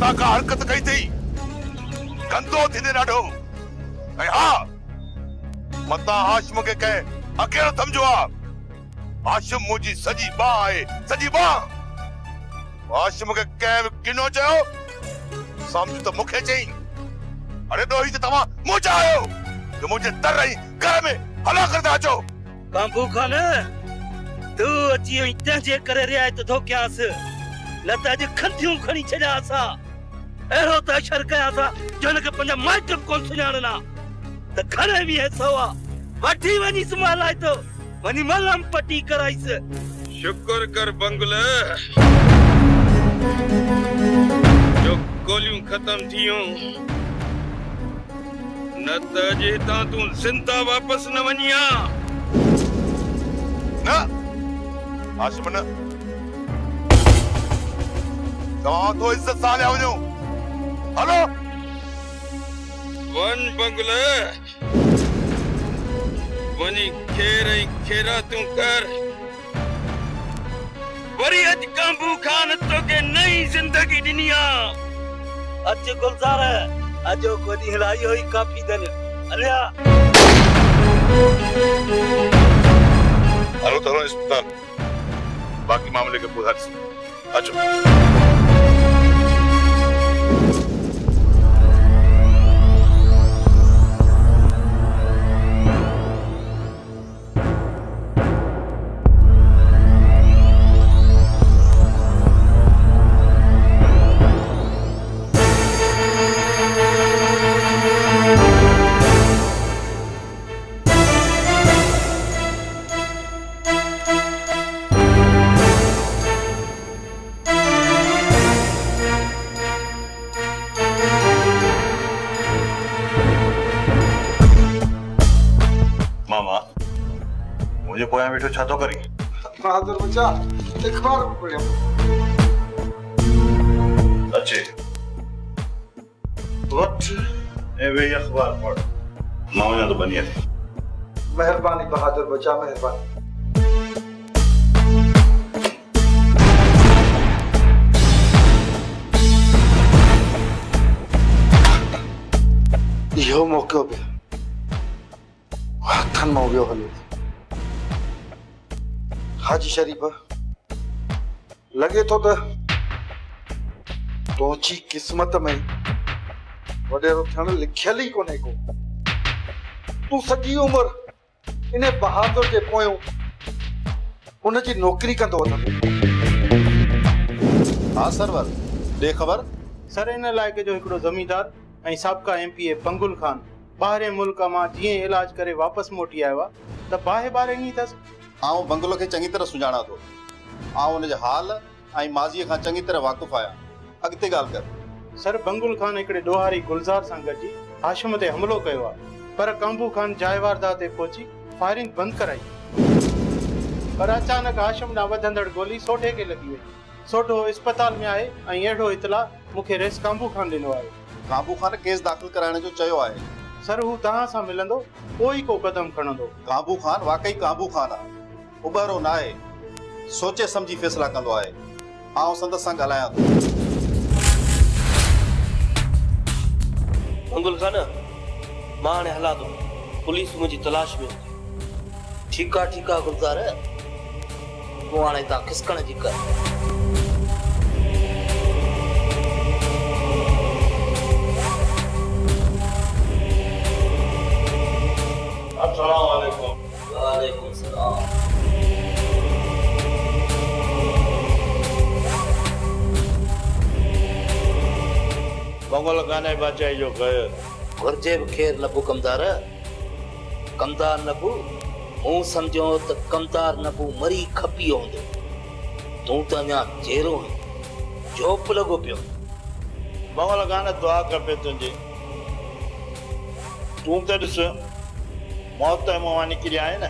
कई थी। गंदो थींदे ॾाढो ऐं हा। मता हाशिम खे कंहिं, अकेलो सम्झो आहे हाशिम मुंहिंजी सॼी बाह आहे सॼी बाह हाशिम खे कंहिं बि किनो चयो सम्झ त मूंखे चई अरे ॾोही त तव्हां मूं चाहियो जो मुंहिंजे दर ऐं घर में हला करंदा अचो कांबू खान? तूं अची वई तंहिंजे करे रिआयत थो कयांसि न त अॼु खंथियूं खणी छॾिया असां अहिड़ो त अशर कयां जो हिनखे पंहिंजा माइट बि कोन सुञाणना त घणे बि हिसो आहे वठी वञीसि मालाए थो वञी मलम पटी कराईसि शुक्र कर बंगल। जो गोलियूं खत्म थियूं न त अॼु हितां तूं ज़िंदा वापसि न वञी आ न हाशिम न। तव्हां तो इज़त सां हलिया वञो हलो? वन बंगल? वञी खेर ऐं खेरातूं कर। वरी अॼु कांबू खान तोखे नई ज़िंदगी आहे अच गुलज़ार अॼो को ॾींहुं लाइ इहो ई काफ़ी अथनि हलिया हलो तो अस्पताल बाकी मामले के ॿुधाए अचो वेठो छा करी। बहादुर बच्चा अखबार में पढ़ियो अचे वठ ऐं वेही अख़बार पढ़। माँ वञा थो। बनीअ मेहरबानी बहादुर बच्चा मेहरबानी। इहो मौक़ो बि हथनि माँ वियो हले हाजी शरीफ़ लॻे थो त तुंहिंजी क़िस्मत में वॾेरो थियणु लिखियल ई कोन्हे को। तूं सॼी उमिरि इन बहादुर जे पोयों हुनजी नौकिरी कंदो हाँ सरवर ॾे ख़बर? सर इन इलाइक़े जो हिकिड़ो ज़मींदार ऐं साबिक़ा M P A Pangul Khan ॿाहिरें मुल्क माँ जीअं इलाज करे वापसि मोटी आयो आहे त बाहि बारे ई अथसि आउं बंगलो खे चङी तरह सुञाणा थो। आउं हुनजे हाल ऐं माज़ीअ खां चङी तरह वाक़ुफ़ु आहियाँ। अॻिते ॻाल्हि कर। सर बंगुल खान हिकिड़े ॾोहारी गुलज़ार सां गॾिजी हाशिम ते हमिलो कयो आहे। पर कांबू खान जायवारदा ते पहुची फायरिंग बंदि कराई। पर अचानक हाशिम ॾांहुं वधंदड़ गोली सोढे खे लॻी वई। सोढो इस्पताल में आहे ऐं अहिड़ो इतला मूंखे रेस कांबू खान ॾिनो आहे। काबू खान केस दाख़िल कराइण जो चयो आहे। सर हू तव्हां सां मिलंदो पोइ ई को क़दम खणंदो। काबू खान वाकई काबू खान आहे। उॿारो न आहे सोचे सम्झी फ़ैसिला कंदो आहे आउं संदसि सां ॻाल्हायां थो मंगुल खान माँ हाणे हलां थो पुलिस मुंहिंजी तलाश में। ठीकु आहे ठीकु आहे गुलज़ार। तूं हाणे हितां खिसकण जी कर। अस्सलाम मंगल गाने बचाई जो कयो घुर्जे खेर नबू कमदार। कमदार नबू मूं सम्झो त कमदार नबू मरी खपी हूंदो तूं त अञा जहिड़ो जोप लॻो पियो। मंगल गाने दुआ खपे तुंहिंजी। तूं त ॾिस मौत जे मुंहं निकिरी आहे न।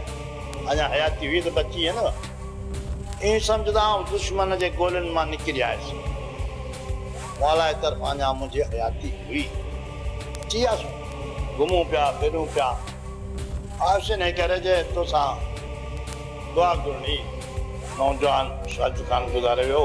अञा हयाती हुई त बची आहे न। ईअं सम्झंदा दुश्मन जे गोलियुनि माँ निकिरी आयसि। मौला जे तरफ़ां मुझे हयाती हुई। अची वियासीं घुमूं पिया, फिरूं पिया। आसिन जे करे जे तोसां दुआ घुरणी नौजवान शाहिद ख़ान गुज़ारे वियो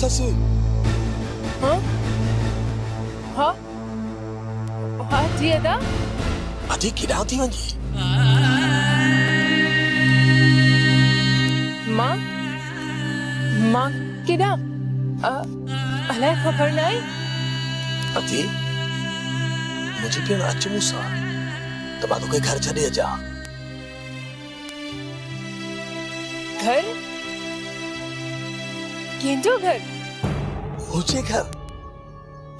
थी हाँ हाँ हाँ जी अदा अजी वञे माँ माँ अ, अलाए ख़बर न अजी मुंहिंजी भेण अच मूंसां त माँ तोखे घर छॾे अचां घर कंहिंजो घर। मुंहिंजे घर?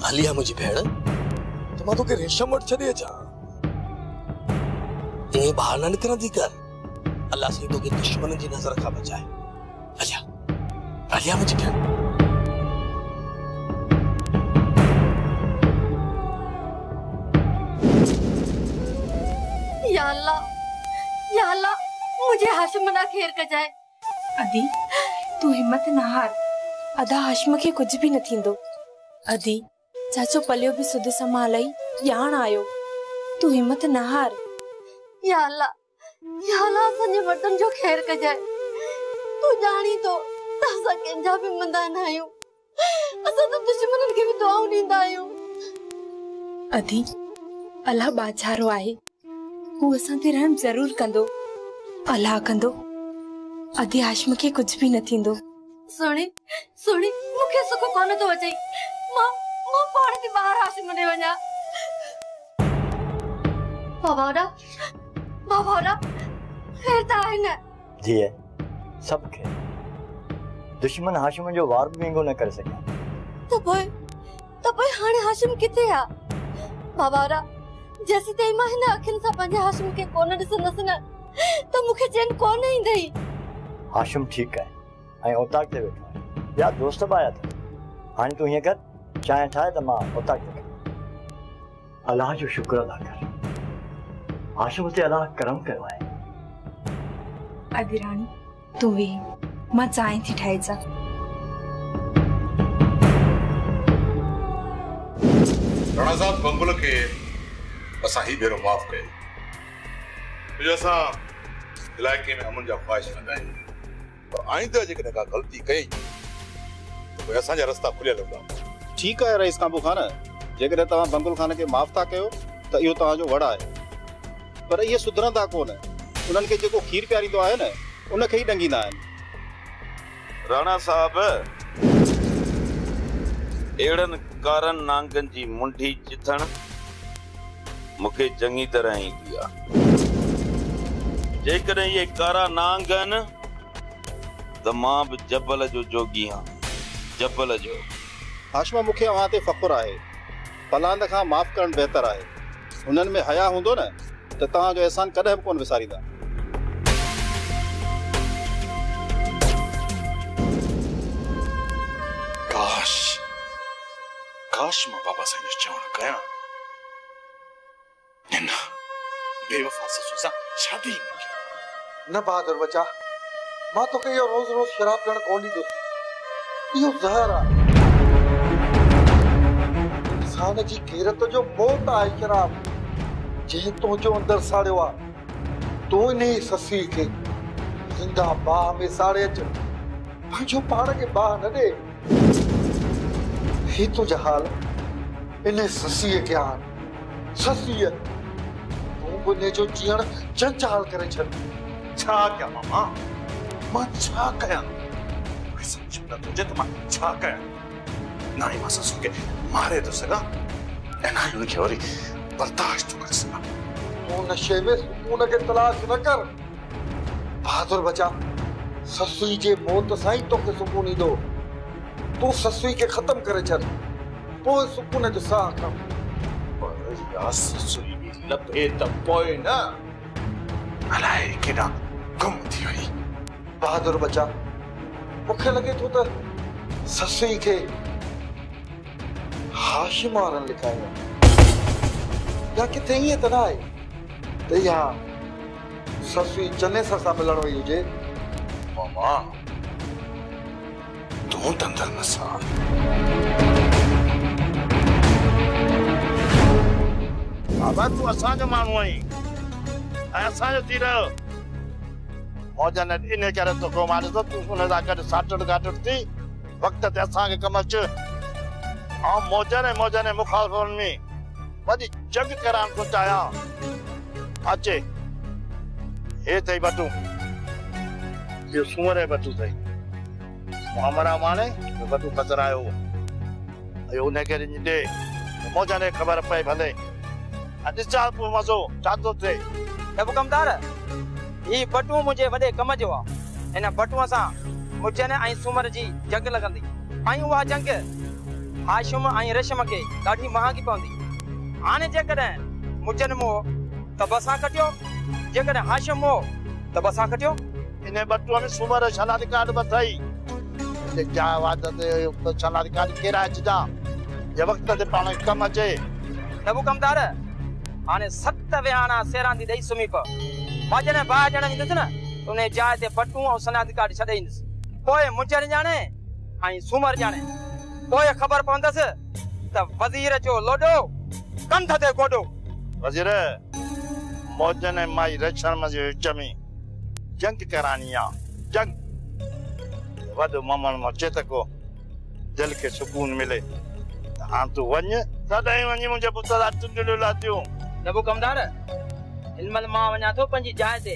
हली आ मुंहिंजी भेण त माँ तोखे रेशम वटि छॾे अचां ईअं ॿाहिरि न निकिरंदी कर। अलाह साईं तोखे दुश्मन जी नज़र खां बचाए। हलिया हलिया मुंहिंजी भेण या अल्लाह या अल्लाह मुझे हाशिम मना खेर कर जाए। अदी तू हिम्मत न हार। अदा हाशिम खे कुझु बि न थींदो। अदी चाचो पलियो बि सुध संभालई ॼाण आयो। तू हिम्मत न हार। या अल्लाह या अल्लाह असांजे मर्दनि जो ख़ैर कजाए। तूं ॼाणी तो त असां कंहिंजा बि मंदा न आहियूं असां त दुश्मननि खे बि दुआऊं ॾींदा आहियूं अदी अलाह बाछारो आहे। हू असां ते रहम ज़रूर कंदो। अलाह कंदो अदी हाशिम खे कुझु बि न थींदो। सुणी सुणी मूंखे सुख कोन थो अचे माँ माँ पाण थी ॿाहिरि हाशिम ॾे वञा बाबा ओॾा बाबा ओॾा ख़ैर त आहे न धीअ सभु खे दुश्मन हाशिम जो वार बि विंगो न करे सघिया त पोइ त पोइ हाणे हाशिम किथे आहे बाबा ओॾा जेसीं ताईं माँ हिन अखियुनि सां पंहिंजे हाशिम खे कोन ॾिसंदसि न त मूंखे चैन कोन ईंदई हाशिम ठीकु आहे ऐं उताक ते वेठो आहे ॿिया दोस्त बि आया अथव हाणे तूं हीअं कर चांहि ठाहे त माँ उताक ते अलाह जो शुक्र अदा कर। हाशिम ते अलाह करम कयो आहे अदी राणी तूं वेह माँ चांहि थी ठाहे अचां राणा साहब बंगुल खे असां ही भेरो माफ़ कयो छो जो असां इलाइक़े में अमन जा ख़्वाहिश कंदा आहियूं पर जेकॾहिं का ग़लती कई त पोइ असांजा रस्ता खुलियल हूंदा ठीकु आहे रईस काबू खान। जेकॾहिं तव्हां बंगुल खान खे माफ़ था कयो त इहो तव्हांजो वड़ आहे। पर इहे सुधरंदा कोन। उन्हनि खे जेको खीर पियारींदो आहे न उनखे ई ॾंगींदा आहिनि। राणा साहब अहिड़नि कारनि नांगनि जी मुंडी चिथण मूंखे चङी तरह ईंदी आहे। जेकॾहिं इहे कारा नांग आहिनि त माँ बि जबल जो जोगी आहियाँ जबल जो। हाशिमा मूंखे अव्हां ते फ़ख़ुरु आहे। पलांद खां माफ़ करणु बहितर आहे। हुननि में हया हूंदो न त तव्हांजो अहसान कॾहिं बि कोन विसारींदा। काश काश माँ बाबा साईं जो चवणु कयां। न बेवफा ससु सां शादी न बहादुर बचा माँ तोखे इहो रोज़ रोज़ शराब पीअण कोन ॾींदुसि इहो ज़हर आहे इंसान जी गैरत जो मौत आहे शराब। जंहिं तुंहिंजो अंदरि साड़ियो आहे तूं इन ई ससी खे ज़िंदा बाह में साड़े अच पंहिंजो पाण खे बाह न ॾे ही तुंहिंजा हाल इन ससीअ खे आण ससीअ तूं बि इन जो जीअण जंजाल करे छॾ। छा कयां मामा? त ना हुनखे वरी बर्दाश्त थो करे सघां नशे में सुकून खे तलाश न कर बहादुर बचा ससुई जे मौत सां तोखे सुकून ईंदो तूं ससुई खे ख़तम करे छॾ पोइ सुकून जो साह पर या ससुई बि लभे त न अलाए केॾां गुम थी वई बहादुर बचा। मूंखे लॻे थो त ससुई खे हाशिम वारनि लिखायो। या किथे ईअं त न आहे त इहा ससुई चने सां मिलण वई हुजे मामा, तूं तंदर न सां बाबा, तूं असांजो माण्हू आहीं ऐं असांजो थी रहियो मौजन इन करे तो को मारे तो तू उन दा गॾु साटड़ गाटड़ थी। वक़्त ते असांखे कमु अच। ऐं मौजन मौजन मुखालफ़नि में वॾी जंग कराइण थो चाहियाँ। अचे। हे अथई बटू सूअर जो बटू अथई हमारा माने बटू खतरायो अयो उन करे ॾे। मौजन खे ख़बर पए भले। अॼु चा पोइ मज़ो छा थो। डबु कमदार ही बटू मुंहिंजे वॾे कम जो आहे हिन बटूअ सां मुजन ऐं सूमर जी जंग लॻंदी ऐं उहा जंग हाशिम ऐं रेशम खे ॾाढी महांगी पवंदी हाणे जेकॾहिं मुजन मोह त बसां कटियो जेकॾहिं हाशिम मोह त बसां कटियो इन बटूअ में सूमर शनादी कार्ड बि अथई जा वाद ते शनादी कार्ड केरा अचिजा जे वक़्त ते पाण कमु अचे डबु कमदार हाणे सत विहाणा सेरांदी ॾेई सुम्ही प माँ जॾहिं ॿाहिरि ॾियण वेंदुसि न त उन जाइ ते बटू ऐं सनादी कार्ड छॾे ईंदुसि पोइ मुजर ॼाणे ऐं सूमर ॼाणे पोइ ख़बर पवंदसि त वज़ीर जो लोॾो कंध ते गोॾो वज़ीर मौजन ऐं माई रक्षण जे विच में जंग कराइणी आहे जंग वॾो ममण माँ चेतको दिलि खे सुकून मिले त हाणे तूं वञ सदाईं वञी मुंहिंजे पुट लाइ तुंडियूं लातियूं डबु कमदार हिनमहिल माँ वञा थो पंहिंजी जाइ ते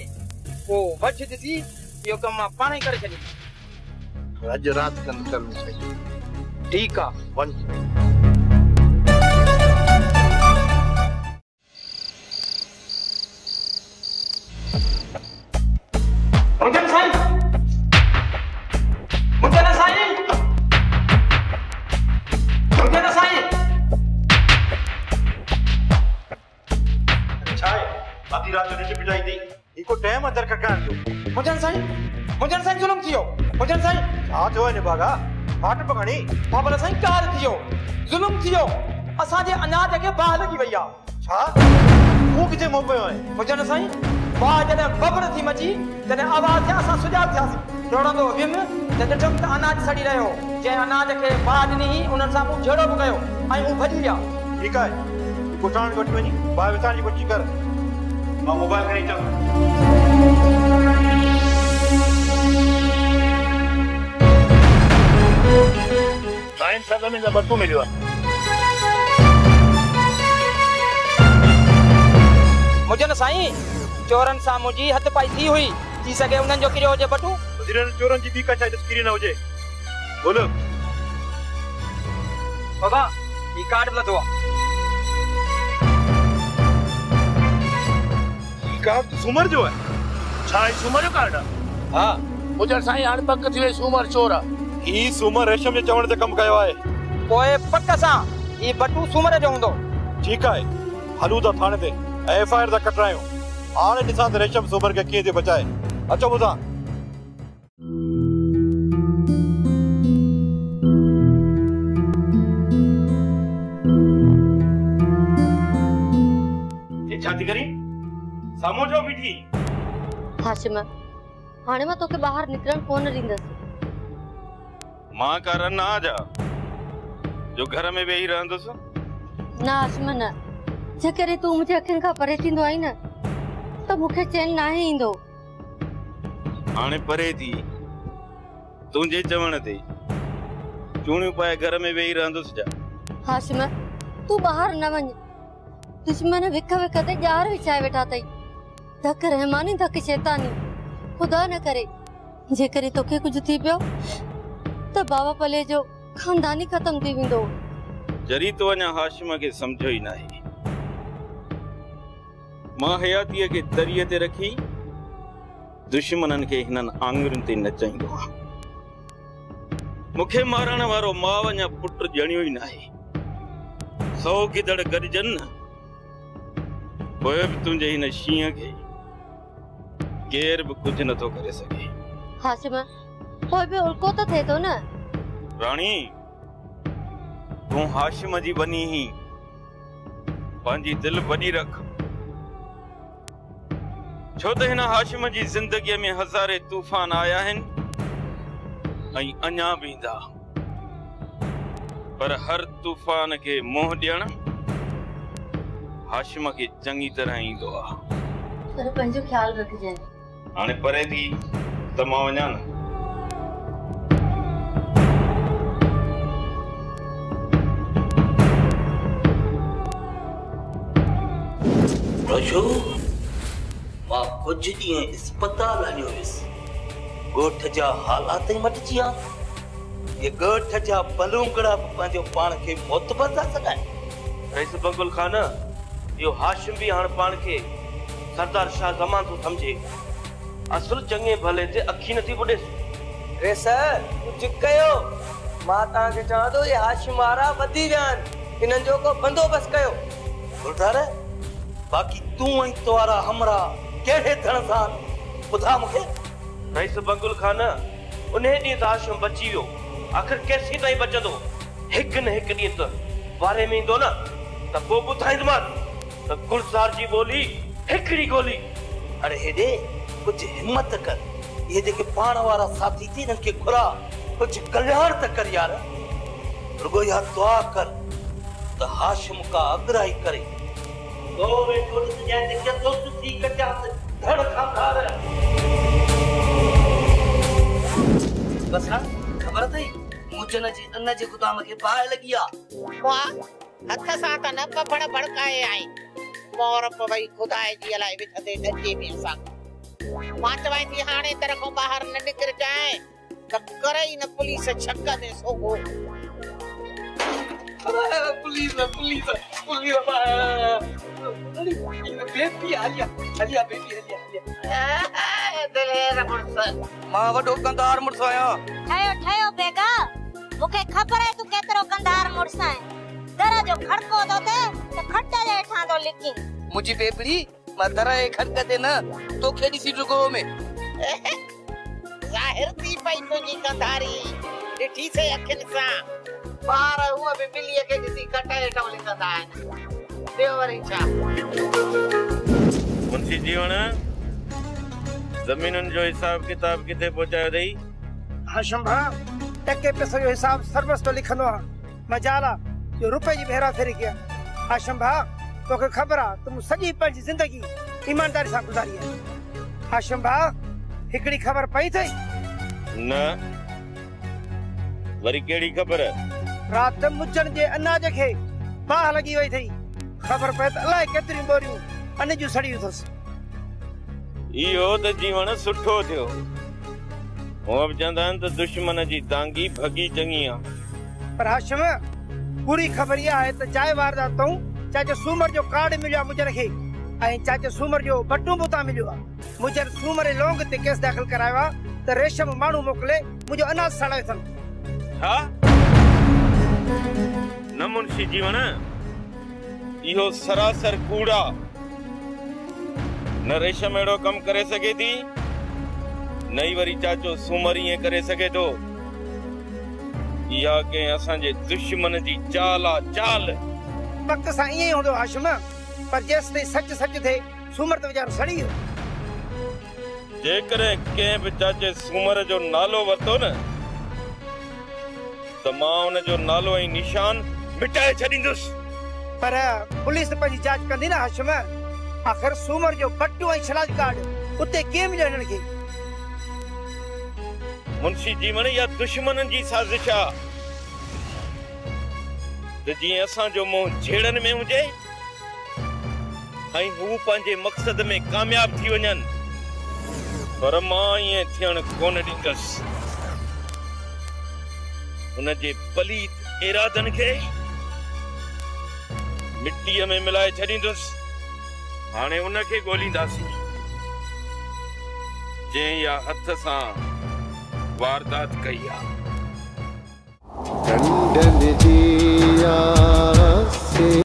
पोइ वठ ॾिसी इहो कमु माँ पाण ई करे छॾींदुमि अॼु राति कर पई ठीकु आहे वञ मुजन साईं ज़ुल्म थियो मुजन साईं छा थियो आहे निभागा। फाट पकड़ी, बाबल साईं कार थियो ज़ुल्म थियो असांजे अनाज खे बाहि लॻी वई आहे छा? तूं किथे मोह पियो आहे मुजन साईं बाहि जॾहिं बबर थी मची, तॾहिं आवाज़ थिया असां सुजाॻ थियासीं। डोड़ंदो वियुमि त ॾिठुमि अनाज सड़ी रहियो। जंहिं अनाज खे बाहि ॾिनी उन्हनि सां मूं जहिड़ो बि कयो ऐं हू भॼी विया। ठीकु आहे। कुटाण वठी वञी ॿाहिरि विसारण जी कोशिशि कर। माँ मोबाइल खणी अचां। साईं सां में बटू मिलियो आहे मुजन साईं चोरनि सां मुंहिंजी हथ पाई थी हुई। थी सघे उन्हनि जो किरियो हुजे बटू। वज़ीरनि चोरनि जी ॿी का शायदि स्क्रीन न हुजे। बोल। बाबा ही कार्ड लथो आहे कार्ड तो सूमर जो आहे छा ही सूमर जो कार्ड आहे हा। मुंहिंजो साईं हाणे पक थी वई सूमर चोर। आहे ही सूमर रेशम जे चवण ते कमु कयो आहे। पोइ पक सां ही बटू सूमर जो हूंदो। ठीकु आहे हलूं था थाणे ते। ऐं एफ़ आई आर था कटरायूं। हाणे ॾिसां त रेशम सूमर खे कीअं थी बचाए। अचो ॿुधां। छा थी करी? साम्हूं जो बीठी। हाशिम हाणे माँ तोखे ॿाहिरि निकिरण कोन ॾींदसि। माँ कारण ना जा। जो घर में वेही रहंदुसि न हाशिम न जेकॾहिं तूं मुंहिंजे अखियुनि खां परे थींदो आई न त मूंखे चैन नाहे ईंदो। हाणे परे थी। तुंहिंजे चवण ते चूड़ियूं पाए घर में वेही रहंदुसि जा। हाशिम तूं ॿाहिरि न वञ। दुश्मन विख विख ते ॼार विछाए वेठा अथई। धक रहमानी धक शैतानी। ख़ुदा न करे। जेकॾहिं तोखे कुझु थी पियो त बाबा पले जो खानदानी ख़तम थी वेंदो। जरी तो अञा हाशिम खे सम्झो ई नाहे। माँ हयातीअ खे दरीअ ते रखी दुश्मननि खे हिननि आङुरियुनि ते नचाईंदो आहियाँ मूंखे मारण वारो माउ अञा पुट ॼणियो ई नाहे। सौ गिदड़ गॾिजनि न पोइ बि तुंहिंजे हिन शींहं खे केर बि कुझु नथो करे सघे। हाशिम पोइ बि उल्को त थो न। राणी तूं हाशिम जी बनी ही। पंहिंजी दिलि वॾी रख। छो त हिन हाशिम जी ज़िंदगीअ में हज़ारे तूफ़ान आया आहिनि ऐं अञा बि ईंदा। पर हर तूफ़ान खे मोह ॾियण हाशिम खे चङी तरह ईंदो आहे पर पंहिंजो ख़्यालु रखजांइ हाणे परे थी त माँ वञा न। रोशो माँ कुझु ॾींहं इस्पताल हलियो हुयुसि। ॻोठ जा हालात ई मटिजी विया ये ॻोठ जा बलूंगड़ा बि पंहिंजो पाण खे मोतबर था सघनि। रईस बंगुल खान इहो हाशिम बि हाणे पाण खे सरदार शाह ज़मान थो सम्झे। असुल चङे भले ते अखी नथी ॿुॾेसि रे सर कुझु कयो। माँ तव्हांखे चवां थो ये हाशिम वारा वधी विया आहिनि। इन्हनि जो को बंदोबस्तु कयो। गुलदार बाक़ी तूं ऐं तुवारा हमरा कहिड़े धण सां? ॿुधा मूंखे रईस बंगुल खान उन ॾींहुं त हाशिम बची वियो आख़िर केसीं ताईं बचंदो? हिकु न हिकु ॾींहुं त वारे में ईंदो न? त पोइ ॿुधाईंदोमांसि त गुलज़ार जी ॿोली हिकिड़ी गोली अरे हेॾे कुझु हिमत कर। इहे जेके पाण वारा साथी थी हिननि खे घुरा कुझु कल्याण त कर यार। रुगो इहा दुआ कर त हाशिम का अग्राही करे। जंहिं ते दोस्त थी कचास धड़ खां धार बस हाँ खबर अथई मुजन जी अन्न जे गुदाम खे बाहि लॻी आहे वाह, हथ सां त न कफड़ भड़काए आई मोर पवई खुदा जी अलाए विच डजे में असां। माँ चवां थी, हाणे तर ॿाहिरि न निकिर त करे ई न पुलिस छक में सोगो पुलिस पुलिस पुलिस बेबी हलिया हलिया बेबी हलिया दिलेर मुड़स। माँ वॾो कंदार मुड़स आहियाँ ठयो ठयो बेगा। मूंखे ख़बर आहे तूं केतिरो कंधार मुड़स आहीं दर जो खड़को थो थिए त खट जे हेठां थो लिकी मुंहिंजी बेबड़ी माँ दर जे खड़क ते न तोखे ॾिसी रुगो में। ज़ाहिर थी पई तुंहिंजी कंधारी। ॾिठी से अखियुनि सां। ॾिसी खट हेठां लिकंदा आहिनि ॿियो वरी छा मुंशी जीवण ज़मीनुनि जो हिसाब किताब किथे पहुचायो अथई हाशम भा टके पैसे जो हिसाब सर्वस तो लिखंदो आहे मजाला जो रुपए जी भेरा फेरी कया। हाशम भा तोखे ख़बर आहे त मूं सॼी पंहिंजी ज़िंदगी ईमानदारी सां गुज़ारी आहे हाशम भा हिकिड़ी ख़बर पई अथई न। वरी कहिड़ी ख़बर राति मुचण जे अनाज खे बाहि लॻी वई अथई ख़बर पए त अलाए केतिरियूं बोरियूं अन जूं सड़ियूं अथसि इहो त जीवण सुठो थियो। हूअं बि चवंदा आहिनि त दुश्मन जी दांगी भगी चङी आहे पर हाशिम पूरी ख़बर इहा आहे त जाइ वारदात तूं चाचे सूमर जो कार्ड मिलियो आहे मुजर खे ऐं चाचे सूमर जो बटू बि उतां मिलियो आहे सूमर लोंग ते केस दाख़िल करायो आहे त रेशम माण्हू मोकिले मुंहिंजो अनाज सड़ायो अथनि छा न मुंशी जीवण इहो सरासर कूड़ा। न रेशम अहिड़ो कमु करे सघे थी न ई वरी चाचो सूमर ईअं करे सघे थो। इहा कंहिं असांजे दुश्मन जी चाल आहे चाल। वक़्त सां ईअं ई हूंदो हाशिम पर जेसि ताईं सच सच थिए सूमर त वीचारो सड़ी वियो। जेकॾहिं कंहिं बि चाचे सूमर जो नालो वरितो न त माँ हुनजो नालो ऐं निशान मिटाए छॾींदुसि। पर पुलिस पंहिंजी जाँच कंदी न हाशिम आख़िर सूमर जो बटू ऐं छलाज कार्ड उते कीअं मिलियो हिननि खे? मुंशी जीवन या दुश्मननि जी साज़िश आहे त जीअं असांजो मुंहुं झेड़नि में हुजे ऐं हू पंहिंजे मक़सद में कामयाब थी वञनि पर माँ ईअं थियण कोन ॾींदुसि। हुनजे पलीत इरादनि खे मिटीअ में मिलाए छॾींदुसि। हाणे उनखे ॻोल्हींदासीं। जंहिं या हथ सां वारदात कई आहे।